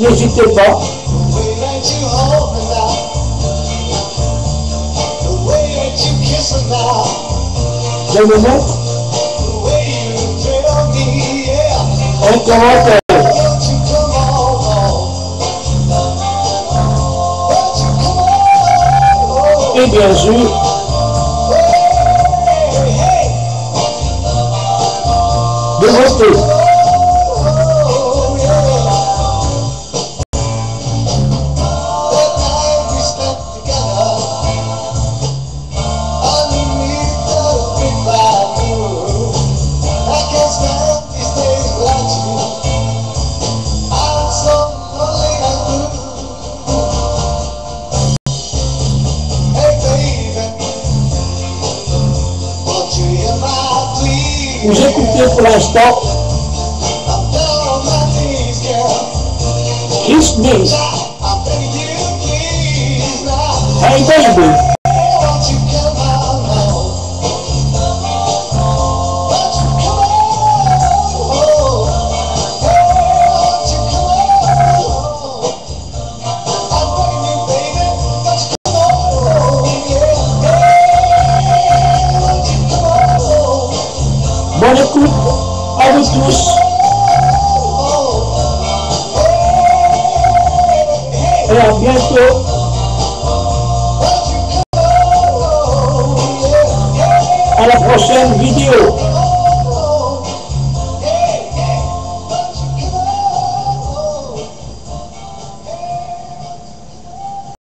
muzikte var. Canımı on commence. Et bien sûr, de rester. o jeito que o flashback isso mesmo. É, entende? à vous tous. Et à bientôt. À la prochaine vidéo.